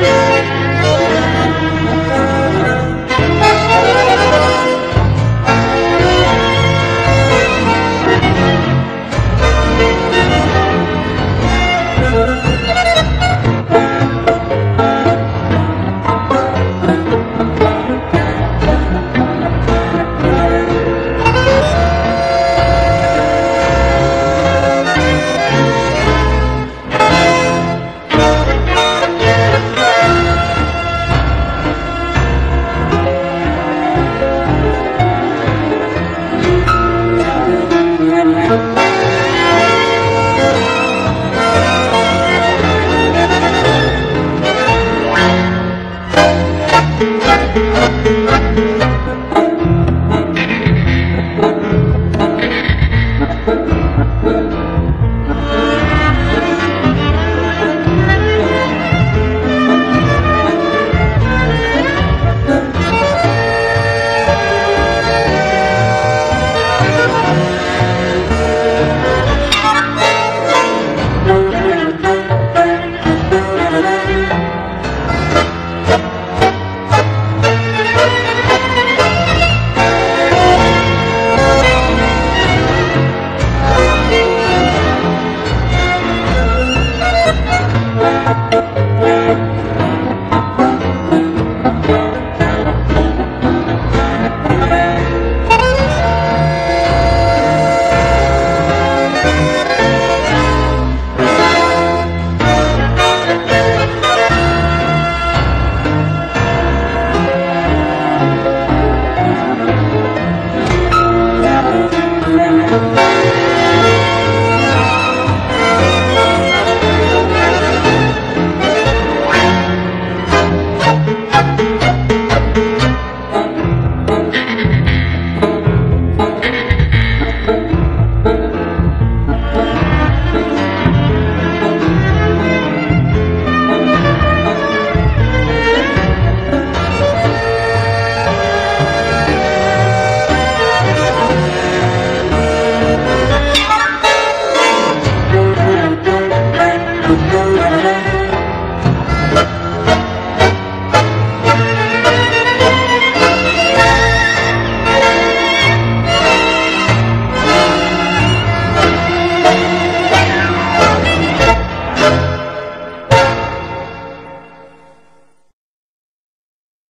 Thank you. Thank